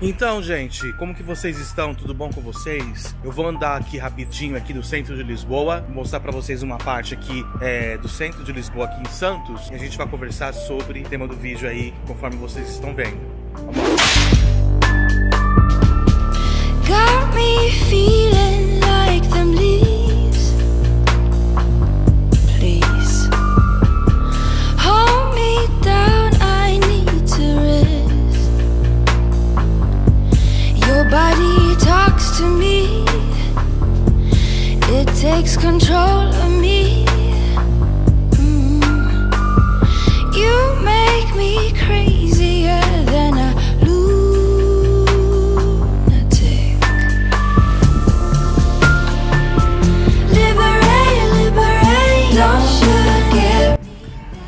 Então, gente, como que vocês estão? Tudo bom com vocês? Eu vou andar aqui rapidinho aqui do centro de Lisboa, mostrar para vocês uma parte aqui é, do centro de Lisboa, aqui em Santos, e a gente vai conversar sobre o tema do vídeo aí, conforme vocês estão vendo. Vamos lá. Got me to me. It takes control of me. Mm. You make me crazier than a.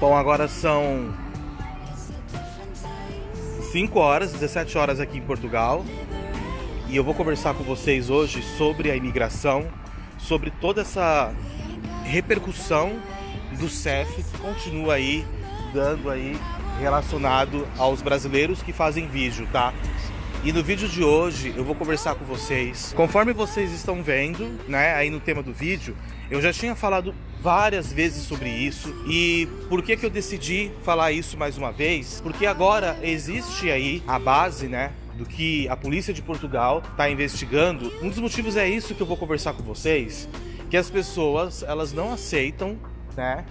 Bom, agora são 5 horas, 17 horas aqui em Portugal. E eu vou conversar com vocês hoje sobre a imigração, sobre toda essa repercussão do CEF que continua aí dando aí relacionado aos brasileiros que fazem vídeo, tá? E no vídeo de hoje eu vou conversar com vocês. Conforme vocês estão vendo, né, aí no tema do vídeo, eu já tinha falado várias vezes sobre isso. E por que que eu decidi falar isso mais uma vez? Porque agora existe aí a base, né, do que a polícia de Portugal está investigando. Um dos motivos é isso que eu vou conversar com vocês, que as pessoas elas não aceitam, né?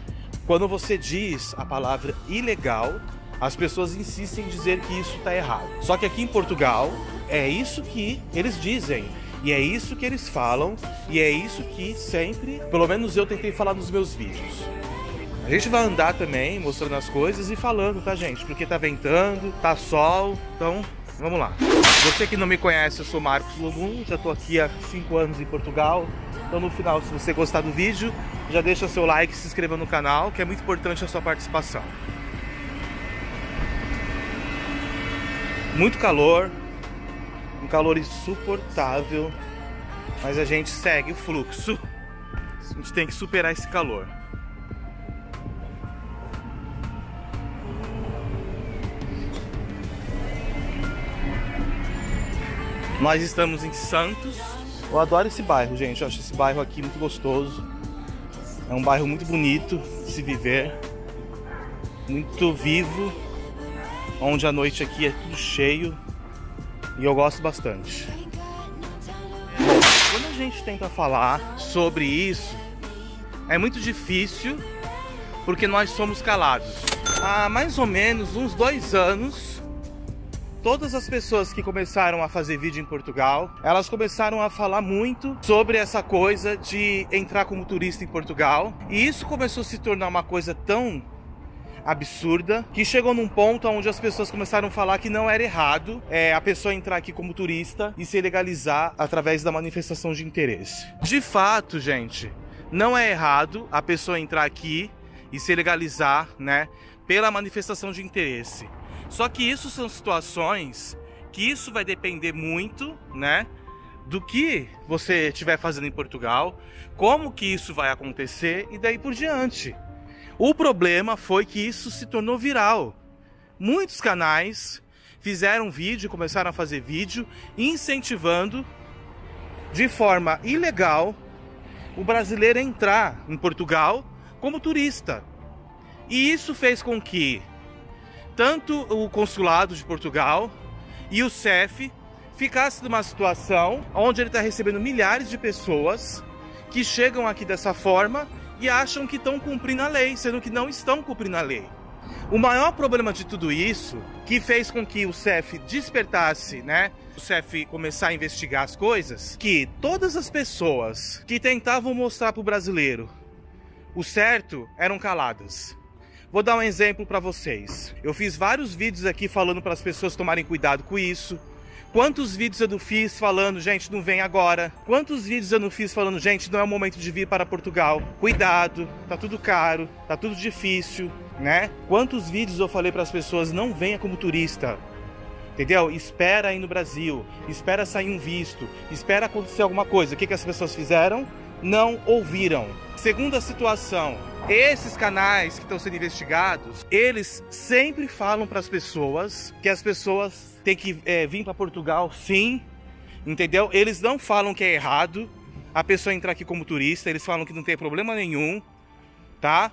Quando você diz a palavra ilegal, as pessoas insistem em dizer que isso está errado. Só que aqui em Portugal é isso que eles dizem. E é isso que eles falam, e é isso que sempre, pelo menos eu tentei falar nos meus vídeos. A gente vai andar também, mostrando as coisas e falando, tá, gente? Porque tá ventando, tá sol, então vamos lá. Você que não me conhece, eu sou Marcos Logum, já tô aqui há 5 anos em Portugal. Então no final, se você gostar do vídeo, já deixa seu like, se inscreva no canal, que é muito importante a sua participação. Muito calor, um calor insuportável, mas a gente segue o fluxo. A gente tem que superar esse calor. Nós estamos em Santos. Eu adoro esse bairro, gente. Eu acho esse bairro aqui muito gostoso. É um bairro muito bonito de se viver. Muito vivo. Onde a noite aqui é tudo cheio. E eu gosto bastante. Quando a gente tenta falar sobre isso, é muito difícil porque nós somos calados. Há mais ou menos uns dois anos, todas as pessoas que começaram a fazer vídeo em Portugal, elas começaram a falar muito sobre essa coisa de entrar como turista em Portugal. E isso começou a se tornar uma coisa tão absurda que chegou num ponto onde as pessoas começaram a falar que não era errado é, a pessoa entrar aqui como turista e se legalizar através da manifestação de interesse. De fato, gente, não é errado a pessoa entrar aqui e se legalizar, né, pela manifestação de interesse. Só que isso são situações que isso vai depender muito, né, do que você estiver fazendo em Portugal, como que isso vai acontecer e daí por diante. O problema foi que isso se tornou viral. Muitos canais fizeram vídeo, começaram a fazer vídeo, incentivando de forma ilegal o brasileiro a entrar em Portugal como turista. E isso fez com que tanto o consulado de Portugal e o CEF ficasse numa situação onde ele está recebendo milhares de pessoas que chegam aqui dessa forma e acham que estão cumprindo a lei, sendo que não estão cumprindo a lei. O maior problema de tudo isso, que fez com que o CEF despertasse, né? O CEF começar a investigar as coisas, que todas as pessoas que tentavam mostrar para o brasileiro o certo eram caladas. Vou dar um exemplo para vocês. Eu fiz vários vídeos aqui falando para as pessoas tomarem cuidado com isso. Quantos vídeos eu não fiz falando, gente, não vem agora? Quantos vídeos eu não fiz falando, gente, não é o momento de vir para Portugal? Cuidado, tá tudo caro, tá tudo difícil, né? Quantos vídeos eu falei para as pessoas, não venha como turista? Entendeu? Espera aí no Brasil, espera sair um visto, espera acontecer alguma coisa. O que, que as pessoas fizeram? não ouviram. Segunda situação, esses canais que estão sendo investigados, eles sempre falam para as pessoas que as pessoas têm que é, vir para Portugal, sim, entendeu? Eles não falam que é errado a pessoa entrar aqui como turista, eles falam que não tem problema nenhum, tá?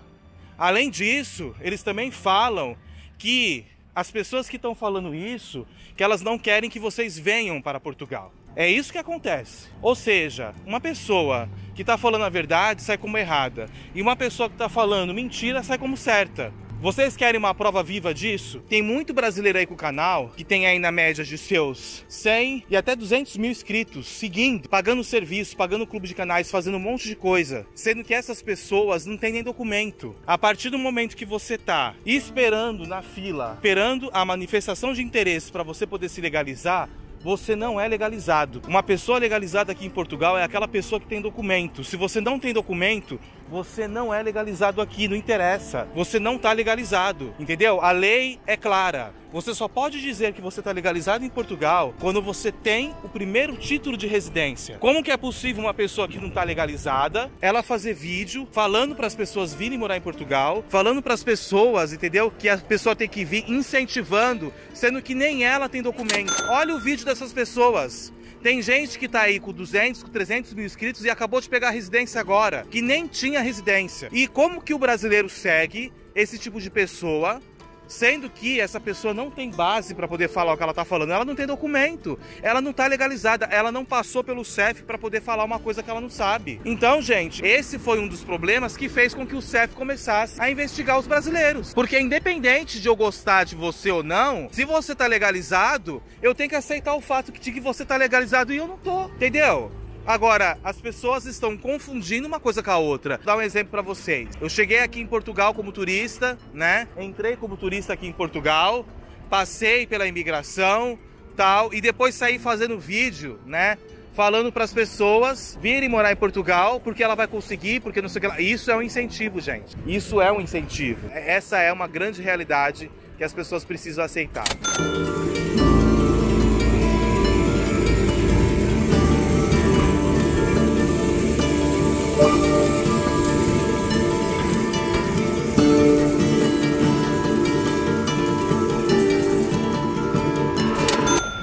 Além disso, eles também falam que as pessoas que estão falando isso, que elas não querem que vocês venham para Portugal. É isso que acontece. Ou seja, uma pessoa que está falando a verdade sai como errada, e uma pessoa que está falando mentira sai como certa. Vocês querem uma prova viva disso? Tem muito brasileiro aí com o canal que tem aí na média de seus 100 e até 200 mil inscritos, seguindo, pagando serviço, pagando clube de canais, fazendo um monte de coisa, sendo que essas pessoas não têm nem documento. A partir do momento que você tá esperando na fila, esperando a manifestação de interesse para você poder se legalizar, você não é legalizado. Uma pessoa legalizada aqui em Portugal é aquela pessoa que tem documento. Se você não tem documento, você não é legalizado aqui, não interessa. Você não está legalizado, entendeu? A lei é clara. Você só pode dizer que você está legalizado em Portugal quando você tem o primeiro título de residência. Como que é possível uma pessoa que não está legalizada, ela fazer vídeo falando para as pessoas virem morar em Portugal, falando para as pessoas, entendeu? Que a pessoa tem que vir incentivando, sendo que nem ela tem documento. Olha o vídeo dessas pessoas. Tem gente que tá aí com 200, com 300 mil inscritos e acabou de pegar residência agora, que nem tinha residência. E como que o brasileiro segue esse tipo de pessoa Sendo que essa pessoa não tem base para poder falar o que ela está falando, ela não tem documento, ela não está legalizada, ela não passou pelo CEF para poder falar uma coisa que ela não sabe. Então, gente, esse foi um dos problemas que fez com que o CEF começasse a investigar os brasileiros. Porque independente de eu gostar de você ou não, se você está legalizado, eu tenho que aceitar o fato de que você está legalizado e eu não tô, entendeu? Agora, as pessoas estão confundindo uma coisa com a outra. Vou dar um exemplo para vocês. Eu cheguei aqui em Portugal como turista, né? Entrei como turista aqui em Portugal, passei pela imigração, tal, e depois saí fazendo vídeo, né? Falando para as pessoas virem morar em Portugal, porque ela vai conseguir, porque não sei o que lá. Isso é um incentivo, gente. Isso é um incentivo. Essa é uma grande realidade que as pessoas precisam aceitar.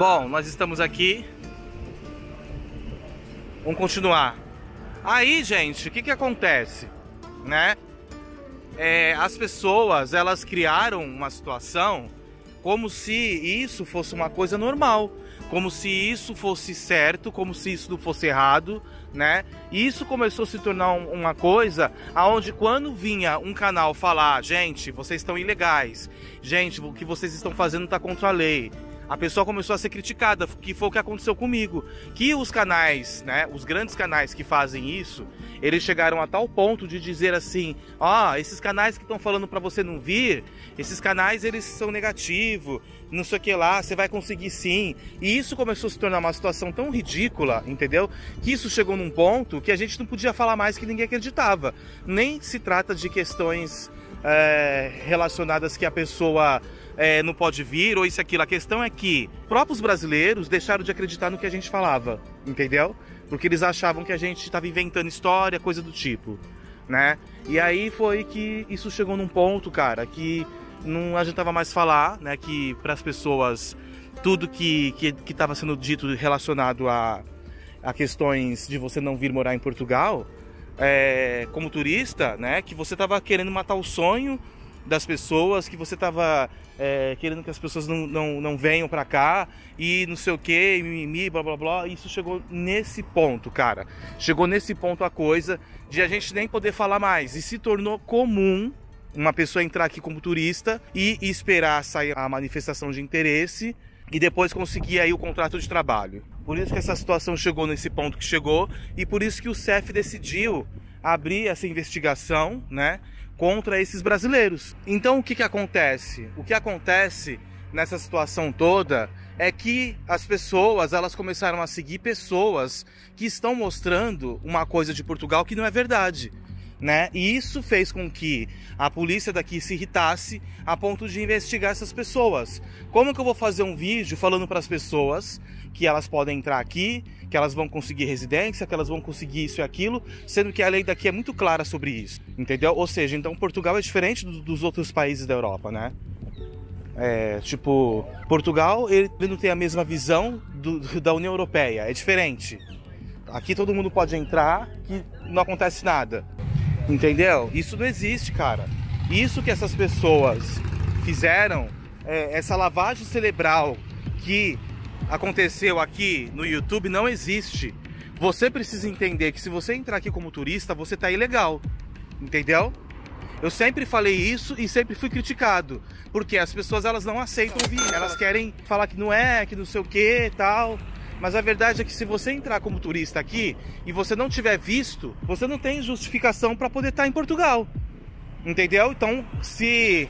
Bom, nós estamos aqui. Vamos continuar. Aí, gente, o que que acontece, né? É, as pessoas, elas criaram uma situação como se isso fosse uma coisa normal, como se isso fosse certo, como se isso não fosse errado, né? E isso começou a se tornar uma coisa aonde quando vinha um canal falar, gente, vocês estão ilegais, gente, o que vocês estão fazendo está contra a lei, a pessoa começou a ser criticada, que foi o que aconteceu comigo. Que os canais, né, os grandes canais que fazem isso, eles chegaram a tal ponto de dizer assim: ó, oh, esses canais que estão falando para você não vir, esses canais eles são negativos, não sei o que lá, você vai conseguir sim. E isso começou a se tornar uma situação tão ridícula, entendeu? Que isso chegou num ponto que a gente não podia falar mais que ninguém acreditava. Nem se trata de questões é, relacionadas que a pessoa é, não pode vir ou isso aquilo. A questão é que próprios brasileiros deixaram de acreditar no que a gente falava, entendeu? Porque eles achavam que a gente estava inventando história, coisa do tipo, né? E aí foi que isso chegou num ponto, cara, que não adiantava mais falar, né? Que para as pessoas tudo que que estava sendo dito relacionado a, a questões de você não vir morar em Portugal, é, como turista, né? Que você estava querendo matar o sonho das pessoas, que você estava é, querendo que as pessoas não, não, não venham para cá e não sei o que, mimimi, blá blá blá. Isso chegou nesse ponto, cara. Chegou nesse ponto a coisa de a gente nem poder falar mais. E se tornou comum uma pessoa entrar aqui como turista e esperar sair a manifestação de interesse e depois conseguir aí o contrato de trabalho. Por isso que essa situação chegou nesse ponto que chegou e por isso que o CEF decidiu abrir essa investigação, né? Contra esses brasileiros. Então o que, que acontece? O que acontece nessa situação toda é que as pessoas elas começaram a seguir pessoas que estão mostrando uma coisa de Portugal que não é verdade. né? E isso fez com que a polícia daqui se irritasse a ponto de investigar essas pessoas. Como que eu vou fazer um vídeo falando para as pessoas que elas podem entrar aqui, que elas vão conseguir residência, que elas vão conseguir isso e aquilo, sendo que a lei daqui é muito clara sobre isso, entendeu? Ou seja, então Portugal é diferente do, dos outros países da Europa, né? É, tipo, Portugal ele não tem a mesma visão do, da União Europeia, é diferente. Aqui todo mundo pode entrar que não acontece nada. Entendeu? Isso não existe, cara. Isso que essas pessoas fizeram, é, essa lavagem cerebral que aconteceu aqui no YouTube não existe. Você precisa entender que se você entrar aqui como turista, você tá ilegal. Entendeu? Eu sempre falei isso e sempre fui criticado, porque as pessoas elas não aceitam ouvir, elas querem falar que não é, que não sei o que, tal. Mas a verdade é que se você entrar como turista aqui e você não tiver visto, você não tem justificação para poder estar em Portugal. Entendeu? Então, se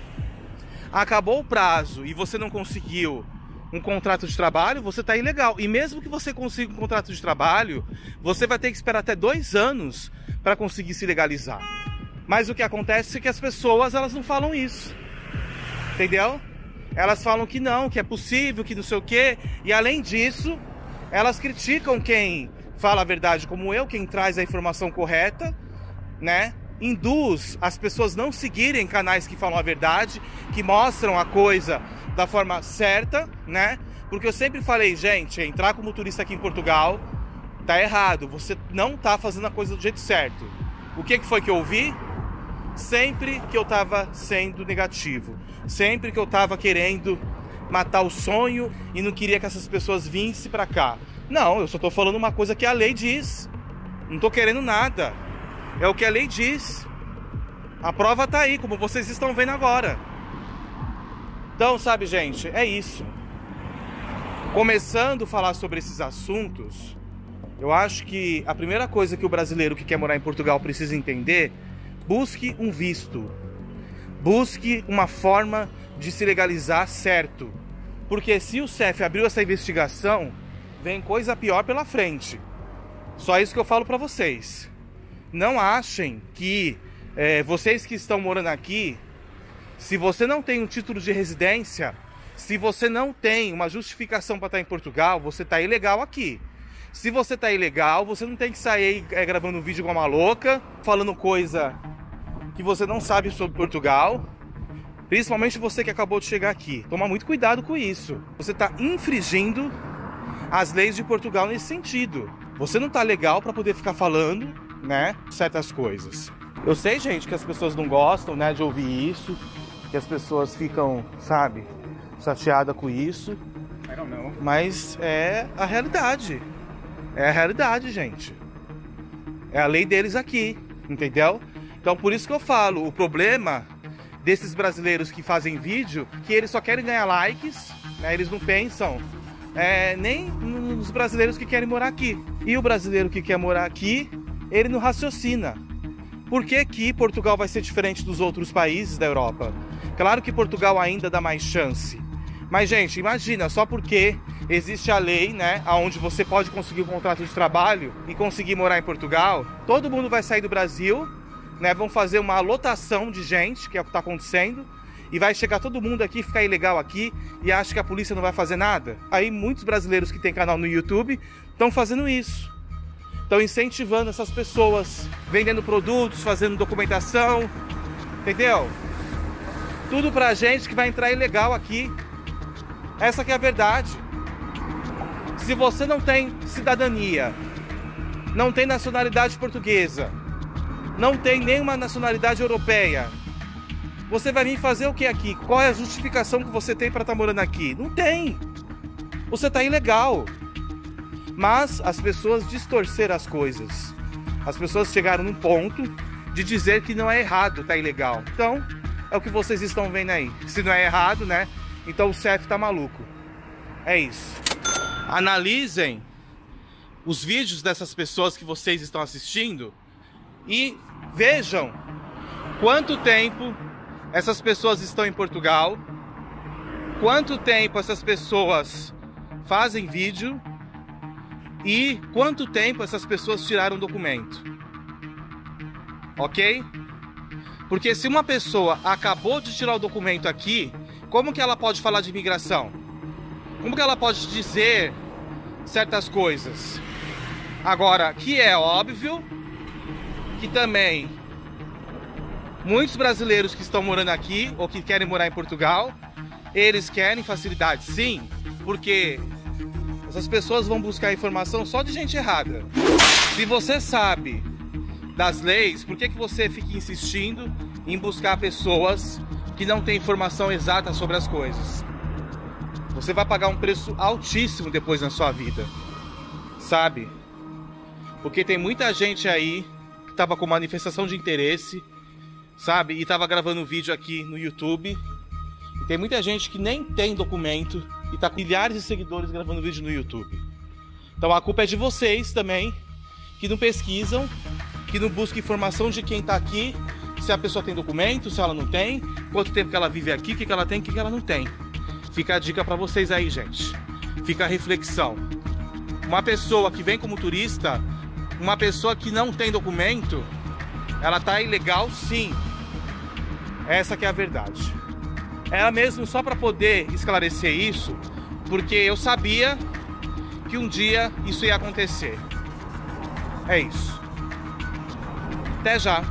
acabou o prazo e você não conseguiu um contrato de trabalho, você está ilegal. E mesmo que você consiga um contrato de trabalho, você vai ter que esperar até dois anos para conseguir se legalizar. Mas o que acontece é que as pessoas elas não falam isso. Entendeu? Elas falam que não, que é possível, que não sei o quê. E além disso, elas criticam quem fala a verdade como eu, quem traz a informação correta, né? Induz as pessoas não seguirem canais que falam a verdade, que mostram a coisa da forma certa, né? Porque eu sempre falei, gente, entrar como turista aqui em Portugal tá errado, você não tá fazendo a coisa do jeito certo. O que, que foi que eu ouvi? Sempre que eu tava sendo negativo, sempre que eu tava querendo matar o sonho e não queria que essas pessoas vinssem para cá. Não, eu só tô falando uma coisa que a lei diz. Não tô querendo nada. É o que a lei diz. A prova tá aí, como vocês estão vendo agora. Então, sabe, gente, é isso. Começando a falar sobre esses assuntos, eu acho que a primeira coisa que o brasileiro que quer morar em Portugal precisa entender, busque um visto. Busque uma forma de se legalizar certo. Porque se o CEF abriu essa investigação, vem coisa pior pela frente. Só isso que eu falo para vocês. Não achem que é, vocês que estão morando aqui, se você não tem um título de residência, se você não tem uma justificação para estar em Portugal, você está ilegal aqui. Se você está ilegal, você não tem que sair é, gravando um vídeo igual uma louca, falando coisa que você não sabe sobre Portugal. Principalmente você que acabou de chegar aqui. Toma muito cuidado com isso. Você está infringindo as leis de Portugal nesse sentido. Você não está legal para poder ficar falando, né, certas coisas. Eu sei, gente, que as pessoas não gostam, né, de ouvir isso, que as pessoas ficam, sabe, chateadas com isso. Mas é a realidade. É a realidade, gente. É a lei deles aqui, entendeu? Então por isso que eu falo, o problema desses brasileiros que fazem vídeo que eles só querem ganhar likes, né? Eles não pensam é, nem nos brasileiros que querem morar aqui. E o brasileiro que quer morar aqui, ele não raciocina. Por que, que Portugal vai ser diferente dos outros países da Europa? Claro que Portugal ainda dá mais chance. Mas, gente, imagina, só porque existe a lei, né, onde você pode conseguir um contrato de trabalho e conseguir morar em Portugal, todo mundo vai sair do Brasil né, vão fazer uma lotação de gente, que é o que está acontecendo, e vai chegar todo mundo aqui, ficar ilegal aqui, e acha que a polícia não vai fazer nada. Aí muitos brasileiros que têm canal no YouTube estão fazendo isso. Estão incentivando essas pessoas, vendendo produtos, fazendo documentação, entendeu? Tudo pra gente que vai entrar ilegal aqui. Essa que é a verdade. Se você não tem cidadania, não tem nacionalidade portuguesa, não tem nenhuma nacionalidade europeia. Você vai vir fazer o que aqui? Qual é a justificação que você tem para estar tá morando aqui? Não tem. Você está ilegal. Mas as pessoas distorceram as coisas. As pessoas chegaram num ponto de dizer que não é errado, tá ilegal. Então, é o que vocês estão vendo aí. Se não é errado, né? Então o CEF tá maluco. É isso. Analisem os vídeos dessas pessoas que vocês estão assistindo e vejam quanto tempo essas pessoas estão em Portugal, quanto tempo essas pessoas fazem vídeo e quanto tempo essas pessoas tiraram documento. ok? Porque se uma pessoa acabou de tirar o documento aqui, como que ela pode falar de imigração? Como que ela pode dizer certas coisas? Agora, que é óbvio que também muitos brasileiros que estão morando aqui ou que querem morar em Portugal, eles querem facilidade, sim, porque essas pessoas vão buscar informação só de gente errada. Se você sabe das leis, por que, que você fica insistindo em buscar pessoas que não têm informação exata sobre as coisas? Você vai pagar um preço altíssimo depois na sua vida, sabe? Porque tem muita gente aí que estava com manifestação de interesse, sabe? E estava gravando vídeo aqui no YouTube. E tem muita gente que nem tem documento e tá com milhares de seguidores gravando vídeo no YouTube. Então a culpa é de vocês também, que não pesquisam, que não buscam informação de quem está aqui, se a pessoa tem documento, se ela não tem, quanto tempo que ela vive aqui, o que, que ela tem, o que, que ela não tem. Fica a dica para vocês aí, gente. Fica a reflexão. Uma pessoa que vem como turista uma pessoa que não tem documento, ela tá ilegal sim. Essa que é a verdade. Era mesmo só para poder esclarecer isso, porque eu sabia que um dia isso ia acontecer. É isso. Até já.